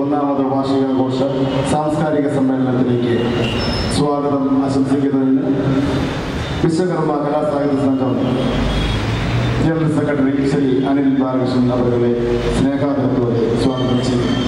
ഒന്നാമത് വാർഷികാഘോഷ സാംസ്കാരിക സമ്മേളനത്തിലേക്ക് സ്വാഗതം ആശംസിക്കുന്നതിന് വിശ്വകർമ്മ കലാസാഹിത്യ സംഘം ജനറൽ സെക്രട്ടറി ശ്രീ അനിൽ ബാലകൃഷ്ണൻ അവരുടെ സ്നേഹാദരത്തോടെ സ്വാഗതം ചെയ്യുന്നു.